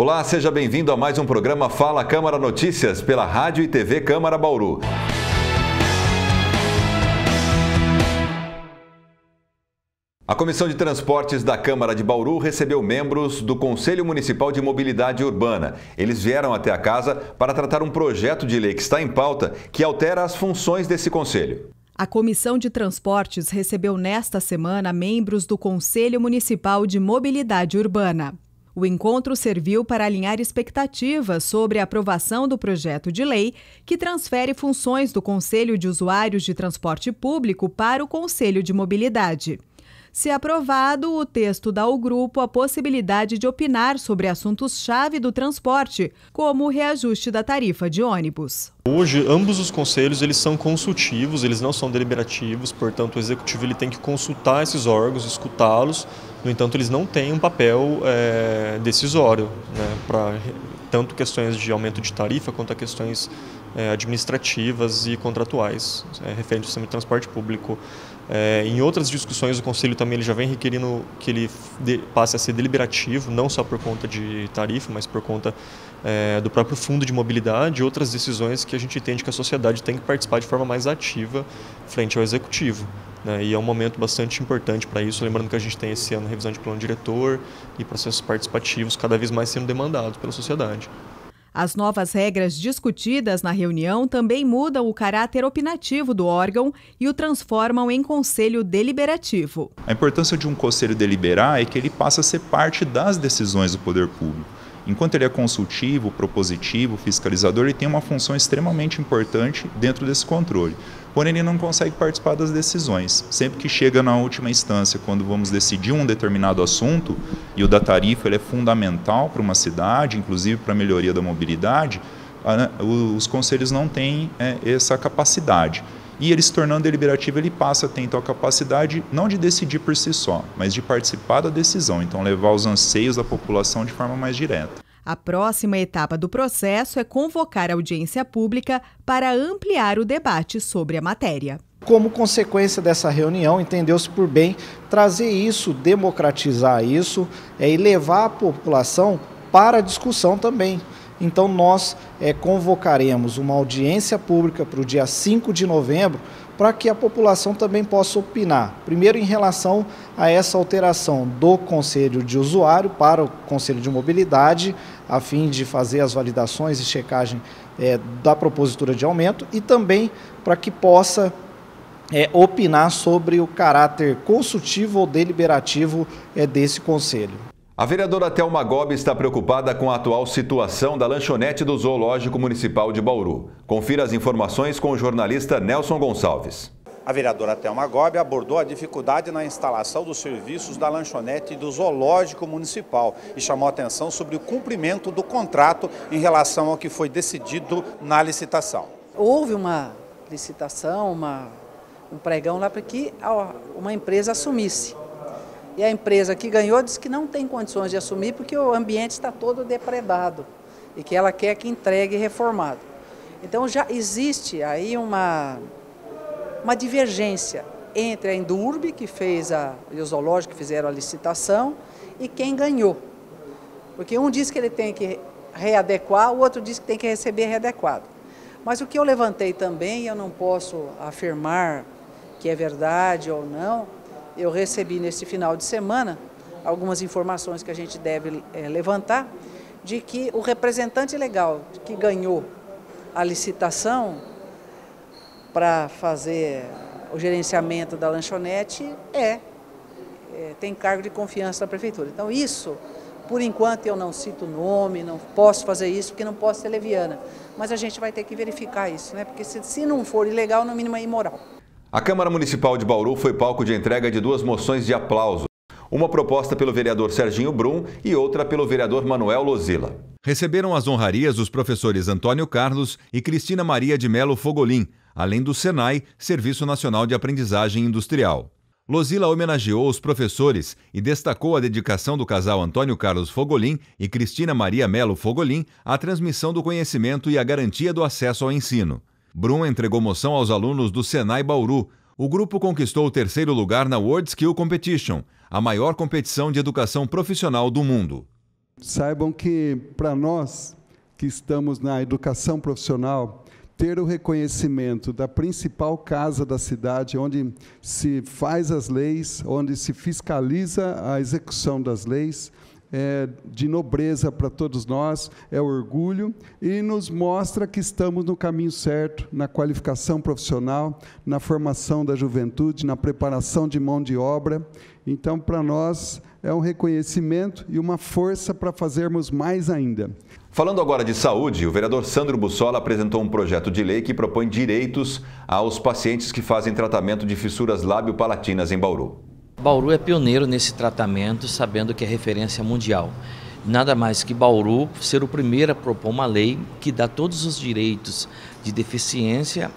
Olá, seja bem-vindo a mais um programa Fala Câmara Notícias pela Rádio e TV Câmara Bauru. A Comissão de Transportes da Câmara de Bauru recebeu membros do Conselho Municipal de Mobilidade Urbana. Eles vieram até a casa para tratar um projeto de lei que está em pauta que altera as funções desse conselho. A Comissão de Transportes recebeu nesta semana membros do Conselho Municipal de Mobilidade Urbana. O encontro serviu para alinhar expectativas sobre a aprovação do projeto de lei que transfere funções do Conselho de Usuários de Transporte Público para o Conselho de Mobilidade. Se aprovado, o texto dá ao grupo a possibilidade de opinar sobre assuntos-chave do transporte, como o reajuste da tarifa de ônibus. Hoje, ambos os conselhos eles são consultivos, eles não são deliberativos, portanto, o executivo ele tem que consultar esses órgãos, escutá-los. No entanto, eles não têm um papel é, decisório né, para tanto questões de aumento de tarifa quanto a questões é, administrativas e contratuais é, referente ao sistema de transporte público. É, em outras discussões, o Conselho também ele já vem requerindo que ele de, passe a ser deliberativo, não só por conta de tarifa, mas por conta é, do próprio fundo de mobilidade e outras decisões que a gente entende que a sociedade tem que participar de forma mais ativa frente ao Executivo. Né? E é um momento bastante importante para isso, lembrando que a gente tem esse ano revisão de plano diretor e processos participativos cada vez mais sendo demandados pela sociedade. As novas regras discutidas na reunião também mudam o caráter opinativo do órgão e o transformam em conselho deliberativo. A importância de um conselho deliberar é que ele passa a ser parte das decisões do poder público. Enquanto ele é consultivo, propositivo, fiscalizador, ele tem uma função extremamente importante dentro desse controle. Porém, ele não consegue participar das decisões. Sempre que chega na última instância, quando vamos decidir um determinado assunto, e o da tarifa é fundamental para uma cidade, inclusive para a melhoria da mobilidade, os conselhos não têm é, essa capacidade. E ele se tornando deliberativo, ele passa a ter então a capacidade não de decidir por si só, mas de participar da decisão, então levar os anseios da população de forma mais direta. A próxima etapa do processo é convocar audiência pública para ampliar o debate sobre a matéria. Como consequência dessa reunião, entendeu-se por bem trazer isso, democratizar isso é, e levar a população para a discussão também. Então, nós é, convocaremos uma audiência pública para o dia 5 de novembro para que a população também possa opinar. Primeiro, em relação a essa alteração do Conselho de Usuário para o Conselho de Mobilidade, a fim de fazer as validações e checagem é, da propositura de aumento, e também para que possa é, opinar sobre o caráter consultivo ou deliberativo é, desse Conselho. A vereadora Thelma Gobi está preocupada com a atual situação da lanchonete do Zoológico Municipal de Bauru. Confira as informações com o jornalista Nelson Gonçalves. A vereadora Thelma Gobi abordou a dificuldade na instalação dos serviços da lanchonete do Zoológico Municipal e chamou atenção sobre o cumprimento do contrato em relação ao que foi decidido na licitação. Houve uma licitação, uma, um pregão lá para que uma empresa assumisse e a empresa que ganhou disse que não tem condições de assumir porque o ambiente está todo depredado e que ela quer que entregue reformado. Então já existe aí uma, uma divergência entre a Indurb, que fez a, e o zoológico que fizeram a licitação, e quem ganhou. Porque um diz que ele tem que readequar, o outro diz que tem que receber readequado. Mas o que eu levantei também, eu não posso afirmar que é verdade ou não, eu recebi nesse final de semana algumas informações que a gente deve é, levantar de que o representante legal que ganhou a licitação para fazer o gerenciamento da lanchonete é, é, tem cargo de confiança da prefeitura. Então isso, por enquanto eu não cito o nome, não posso fazer isso porque não posso ser leviana, mas a gente vai ter que verificar isso, né? Porque se, se não for ilegal, no mínimo é imoral. A Câmara Municipal de Bauru foi palco de entrega de duas moções de aplauso. Uma proposta pelo vereador Serginho Brum e outra pelo vereador Manuel Lozila. Receberam as honrarias os professores Antônio Carlos e Cristina Maria de Melo Fogolin, além do SENAI, Serviço Nacional de Aprendizagem Industrial. Lozila homenageou os professores e destacou a dedicação do casal Antônio Carlos Fogolin e Cristina Maria Melo Fogolin à transmissão do conhecimento e à garantia do acesso ao ensino. Brum entregou moção aos alunos do Senai Bauru. O grupo conquistou o terceiro lugar na World Skill Competition, a maior competição de educação profissional do mundo. Saibam que, para nós que estamos na educação profissional, ter o reconhecimento da principal casa da cidade, onde se faz as leis, onde se fiscaliza a execução das leis, é de nobreza para todos nós, é orgulho e nos mostra que estamos no caminho certo, na qualificação profissional, na formação da juventude, na preparação de mão de obra. Então, para nós, é um reconhecimento e uma força para fazermos mais ainda. Falando agora de saúde, o vereador Sandro Bussola apresentou um projeto de lei que propõe direitos aos pacientes que fazem tratamento de fissuras lábio-palatinas em Bauru. Bauru é pioneiro nesse tratamento, sabendo que é referência mundial. Nada mais que Bauru ser o primeiro a propor uma lei que dá todos os direitos de deficiência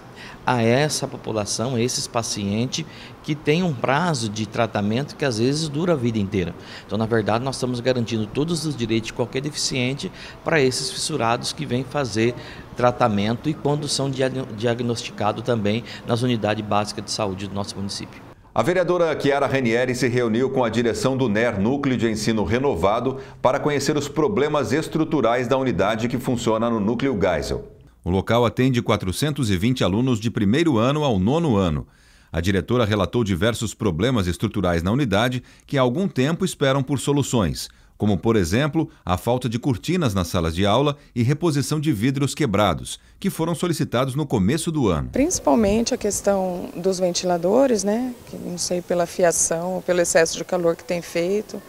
a essa população, a esses pacientes que tem um prazo de tratamento que às vezes dura a vida inteira. Então, na verdade, nós estamos garantindo todos os direitos de qualquer deficiente para esses fissurados que vêm fazer tratamento e quando são diagnosticados também nas unidades básicas de saúde do nosso município. A vereadora Chiara Renieri se reuniu com a direção do NER, Núcleo de Ensino Renovado, para conhecer os problemas estruturais da unidade que funciona no Núcleo Geisel. O local atende 420 alunos de primeiro ano ao nono ano. A diretora relatou diversos problemas estruturais na unidade que há algum tempo esperam por soluções, como, por exemplo, a falta de cortinas nas salas de aula e reposição de vidros quebrados, que foram solicitados no começo do ano. Principalmente a questão dos ventiladores, né? Que não sei pela fiação ou pelo excesso de calor que tem feito.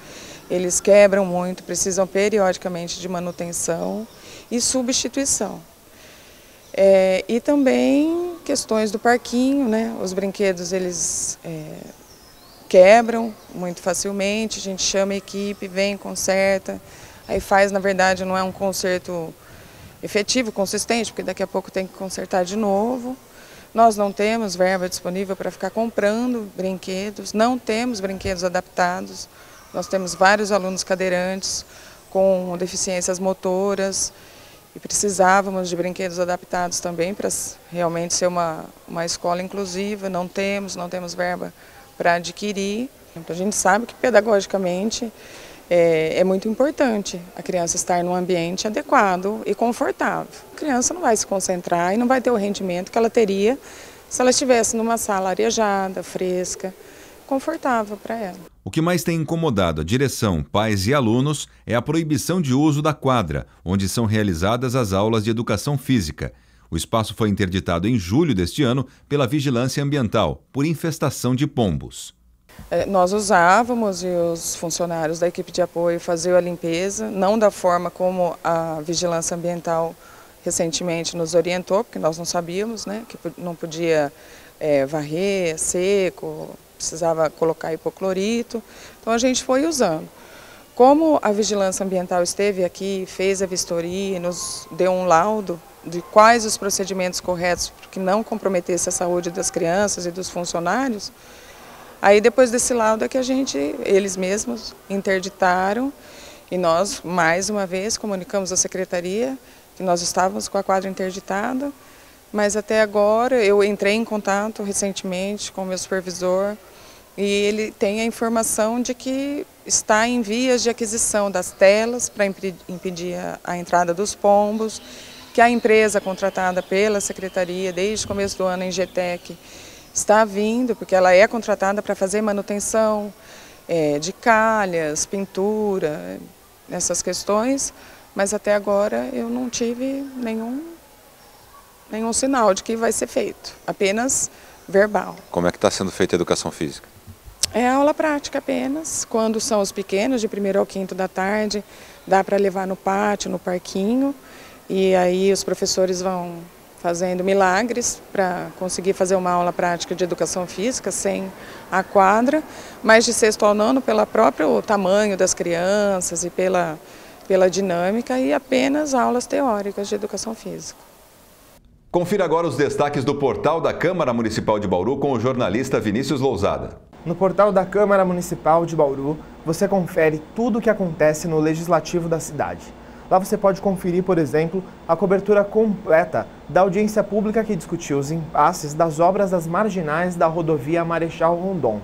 Eles quebram muito, precisam periodicamente de manutenção e substituição. É, e também questões do parquinho, né? Os brinquedos eles é, quebram muito facilmente, a gente chama a equipe, vem, conserta, aí faz, na verdade, não é um conserto efetivo, consistente, porque daqui a pouco tem que consertar de novo. Nós não temos verba disponível para ficar comprando brinquedos, não temos brinquedos adaptados. Nós temos vários alunos cadeirantes com deficiências motoras, e precisávamos de brinquedos adaptados também para realmente ser uma, uma escola inclusiva. Não temos, não temos verba para adquirir. Então, a gente sabe que pedagogicamente é, é, muito importante a criança estar num ambiente adequado e confortável. A criança não vai se concentrar e não vai ter o rendimento que ela teria se ela estivesse numa sala arejada, fresca, confortável para ela. O que mais tem incomodado a direção, pais e alunos é a proibição de uso da quadra, onde são realizadas as aulas de educação física. O espaço foi interditado em julho deste ano pela Vigilância Ambiental, por infestação de pombos. É, nós usávamos e os funcionários da equipe de apoio faziam a limpeza, não da forma como a Vigilância Ambiental recentemente nos orientou, porque nós não sabíamos né, que não podia é, varrer seco, precisava colocar hipoclorito, então a gente foi usando. Como a vigilância ambiental esteve aqui, fez a vistoria e nos deu um laudo de quais os procedimentos corretos que não comprometesse a saúde das crianças e dos funcionários, aí depois desse laudo é que a gente, eles mesmos interditaram e nós, mais uma vez, comunicamos à secretaria que nós estávamos com a quadra interditada, mas até agora eu entrei em contato recentemente com o meu supervisor, e ele tem a informação de que está em vias de aquisição das telas para impedir a, entrada dos pombos, que a empresa contratada pela secretaria desde o começo do ano, em GTEC, está vindo, porque ela é contratada para fazer manutenção é, de calhas, pintura, essas questões, mas até agora eu não tive nenhum, nenhum sinal de que vai ser feito, apenas verbal. Como é que está sendo feita a educação física? É aula prática apenas, quando são os pequenos, de primeiro ao quinto da tarde, dá para levar no pátio, no parquinho, e aí os professores vão fazendo milagres para conseguir fazer uma aula prática de educação física sem a quadra, mas de sexto ao nono, pelo próprio tamanho das crianças e pela, pela dinâmica, e apenas aulas teóricas de educação física. Confira agora os destaques do portal da Câmara Municipal de Bauru com o jornalista Vinícius Lousada. No portal da Câmara Municipal de Bauru, você confere tudo o que acontece no legislativo da cidade. Lá você pode conferir, por exemplo, a cobertura completa da audiência pública que discutiu os impasses das obras das marginais da rodovia Marechal Rondon.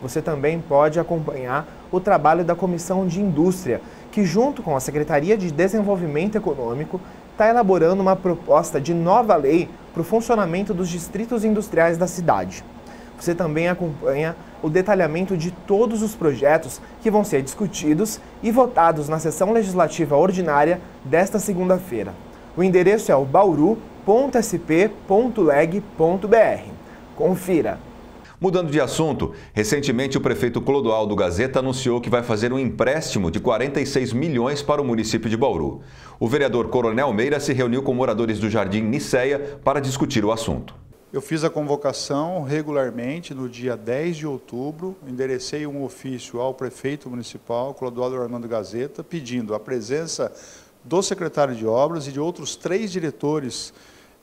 Você também pode acompanhar o trabalho da Comissão de Indústria, que, junto com a Secretaria de Desenvolvimento Econômico, está elaborando uma proposta de nova lei para o funcionamento dos distritos industriais da cidade. Você também acompanha o detalhamento de todos os projetos que vão ser discutidos e votados na sessão legislativa ordinária desta segunda-feira. O endereço é o bauru.sp.leg.br. Confira! Mudando de assunto, recentemente o prefeito Clodoaldo Gazeta anunciou que vai fazer um empréstimo de 46 milhões para o município de Bauru. O vereador Coronel Meira se reuniu com moradores do Jardim Niceia para discutir o assunto. Eu fiz a convocação regularmente no dia 10 de outubro, enderecei um ofício ao prefeito municipal, Clodoaldo Armando Gazeta, pedindo a presença do secretário de obras e de outros três diretores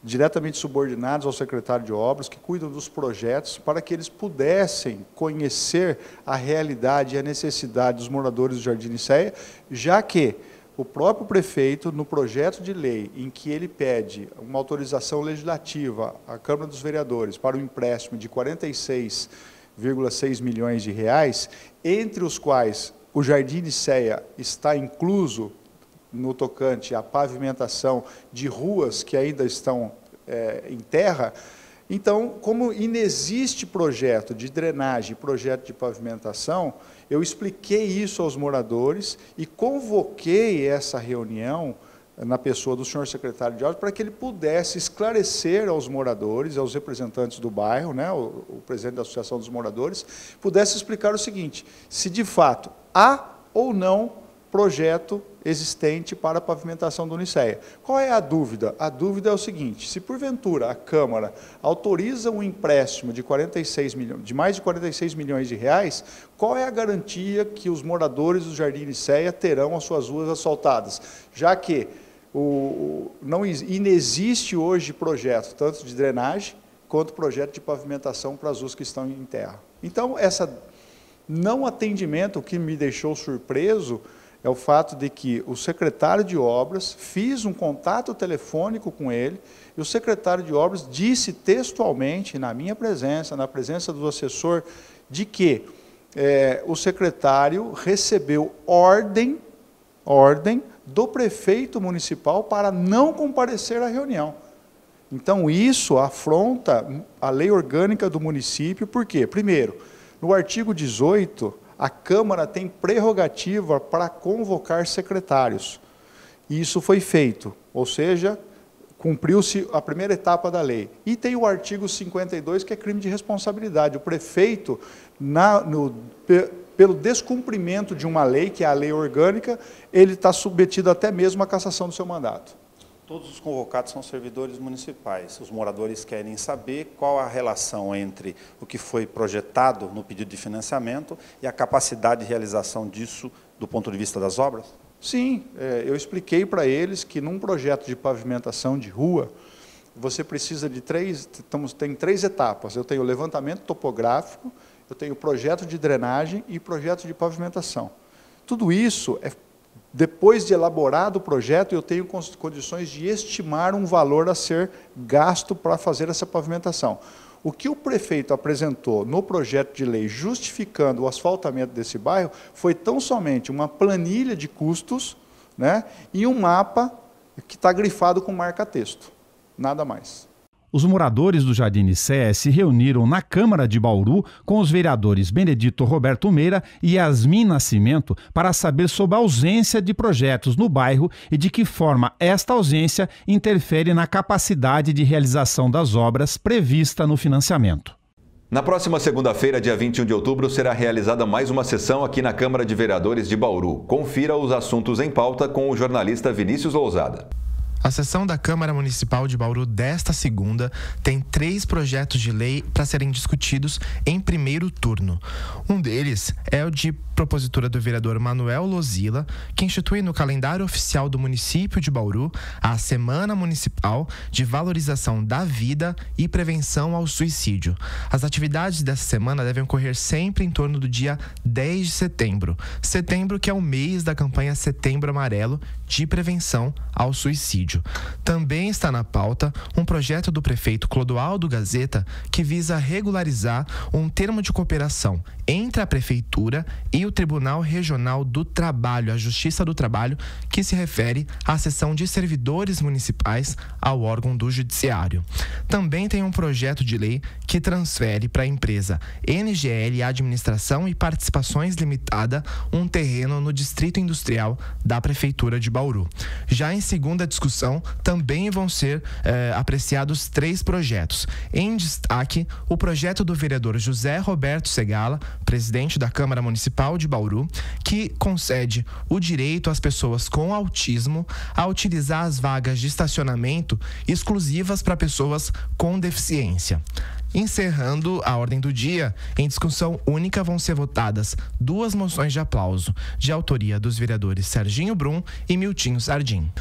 diretamente subordinados ao secretário de obras, que cuidam dos projetos, para que eles pudessem conhecer a realidade e a necessidade dos moradores do Jardim Niceia, já que o próprio prefeito, no projeto de lei em que ele pede uma autorização legislativa à Câmara dos Vereadores para um empréstimo de 46,6 milhões de reais, entre os quais o Jardim Niceia está incluso no tocante à pavimentação de ruas que ainda estão é, em terra, então, como inexiste projeto de drenagem, projeto de pavimentação, eu expliquei isso aos moradores e convoquei essa reunião na pessoa do senhor secretário de obras para que ele pudesse esclarecer aos moradores, aos representantes do bairro, né, o, o presidente da Associação dos Moradores, pudesse explicar o seguinte, se de fato há ou não projeto existente para a pavimentação do Uniceia. Qual é a dúvida? A dúvida é o seguinte, se porventura a Câmara autoriza um empréstimo de, 46 milhões, de mais de 46 milhões de reais, qual é a garantia que os moradores do Jardim Uniceia terão as suas ruas asfaltadas? Já que o, não inexiste hoje projeto, tanto de drenagem, quanto projeto de pavimentação para as ruas que estão em terra. Então, essa não atendimento, o que me deixou surpreso, é o fato de que o secretário de obras fiz um contato telefônico com ele e o secretário de obras disse textualmente, na minha presença, na presença do assessor, de que é, o secretário recebeu ordem, ordem do prefeito municipal para não comparecer à reunião. Então, isso afronta a lei orgânica do município, por quê? Primeiro, no artigo 18, a Câmara tem prerrogativa para convocar secretários. E isso foi feito, ou seja, cumpriu-se a primeira etapa da lei. E tem o artigo 52, que é crime de responsabilidade. O prefeito, na, no, pelo descumprimento de uma lei, que é a lei orgânica, ele está submetido até mesmo à cassação do seu mandato. Todos os convocados são servidores municipais. Os moradores querem saber qual a relação entre o que foi projetado no pedido de financiamento e a capacidade de realização disso do ponto de vista das obras? Sim, é, eu expliquei para eles que num projeto de pavimentação de rua, você precisa de três, estamos, tem três etapas. Eu tenho levantamento topográfico, eu tenho projeto de drenagem e projeto de pavimentação. Tudo isso é depois de elaborado o projeto, eu tenho condições de estimar um valor a ser gasto para fazer essa pavimentação. O que o prefeito apresentou no projeto de lei justificando o asfaltamento desse bairro foi tão somente uma planilha de custos né, e um mapa que está grifado com marca-texto. Nada mais. Os moradores do Jardim Nicéia se reuniram na Câmara de Bauru com os vereadores Benedito Roberto Meira e Yasmin Nascimento para saber sobre a ausência de projetos no bairro e de que forma esta ausência interfere na capacidade de realização das obras prevista no financiamento. Na próxima segunda-feira, dia 21 de outubro, será realizada mais uma sessão aqui na Câmara de Vereadores de Bauru. Confira os assuntos em pauta com o jornalista Vinícius Lousada. A sessão da Câmara Municipal de Bauru desta segunda tem três projetos de lei para serem discutidos em primeiro turno. Um deles é o de propositura do vereador Manuel Lozila, que institui no calendário oficial do município de Bauru a Semana Municipal de Valorização da Vida e Prevenção ao Suicídio. As atividades dessa semana devem ocorrer sempre em torno do dia 10 de setembro. Setembro que é o mês da campanha Setembro Amarelo de prevenção ao suicídio. Também está na pauta um projeto do prefeito Clodoaldo Gazeta que visa regularizar um termo de cooperação entre a prefeitura e o o Tribunal Regional do Trabalho, a Justiça do Trabalho, que se refere à seção de servidores municipais ao órgão do Judiciário. Também tem um projeto de lei que transfere para a empresa NGL Administração e Participações Limitada um terreno no Distrito Industrial da Prefeitura de Bauru. Já em segunda discussão, também vão ser eh, apreciados três projetos. Em destaque, o projeto do vereador José Roberto Segala, presidente da Câmara Municipal de Bauru, que concede o direito às pessoas com autismo a utilizar as vagas de estacionamento exclusivas para pessoas com deficiência. Encerrando a ordem do dia, em discussão única vão ser votadas duas moções de aplauso, de autoria dos vereadores Serginho Brum e Miltinho Sardim.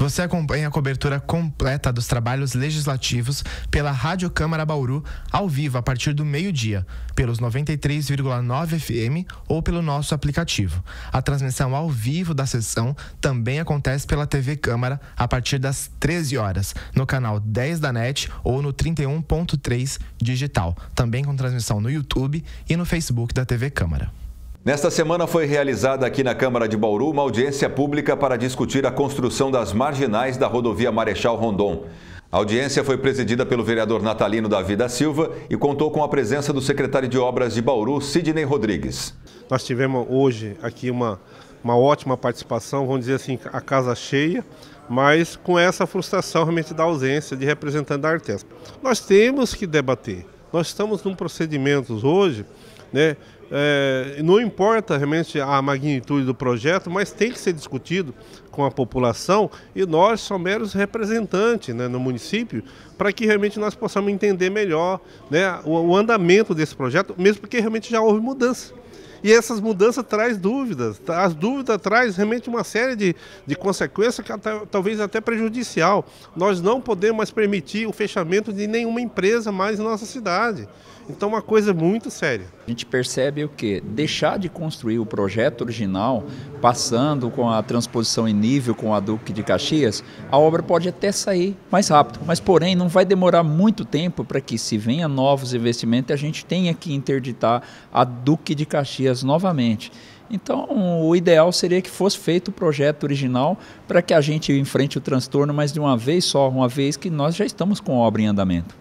Você acompanha a cobertura completa dos trabalhos legislativos pela Rádio Câmara Bauru, ao vivo a partir do meio-dia, pelos 93,9 FM ou pelo nosso aplicativo. A transmissão ao vivo da sessão também acontece pela TV Câmara a partir das 13 horas, no canal 10 da NET ou no 31.3 digital, também com transmissão no YouTube e no Facebook da TV Câmara. Nesta semana foi realizada aqui na Câmara de Bauru uma audiência pública para discutir a construção das marginais da rodovia Marechal Rondon. A audiência foi presidida pelo vereador Natalino Davi da Silva e contou com a presença do secretário de Obras de Bauru, Sidney Rodrigues. Nós tivemos hoje aqui uma, uma ótima participação, vamos dizer assim, a casa cheia, mas com essa frustração realmente da ausência de representante da Artesp. Nós temos que debater. Nós estamos num procedimento hoje, né, é, não importa realmente a magnitude do projeto, mas tem que ser discutido com a população e nós somos meros representantes né, no município para que realmente nós possamos entender melhor né, o, o, andamento desse projeto, mesmo porque realmente já houve mudança. E essas mudanças traz dúvidas. As dúvidas traz realmente uma série de, de consequências que até, talvez até prejudicial. Nós não podemos mais permitir o fechamento de nenhuma empresa mais em nossa cidade. Então, uma coisa muito séria. A gente percebe o que? Deixar de construir o projeto original, passando com a transposição em nível com a Duque de Caxias, a obra pode até sair mais rápido. Mas, porém, não vai demorar muito tempo para que, se venha novos investimentos, a gente tenha que interditar a Duque de Caxias novamente. Então, o ideal seria que fosse feito o projeto original para que a gente enfrente o transtorno, mas de uma vez só, uma vez que nós já estamos com obra em andamento.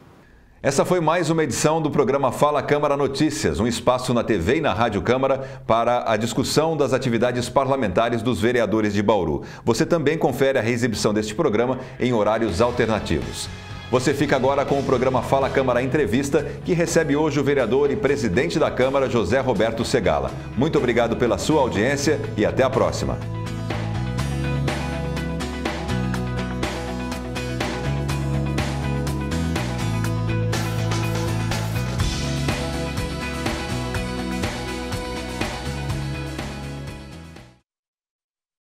Essa foi mais uma edição do programa Fala Câmara Notícias, um espaço na TV e na Rádio Câmara para a discussão das atividades parlamentares dos vereadores de Bauru. Você também confere a reexibição deste programa em horários alternativos. Você fica agora com o programa Fala Câmara Entrevista, que recebe hoje o vereador e presidente da Câmara, José Roberto Segala. Muito obrigado pela sua audiência e até a próxima.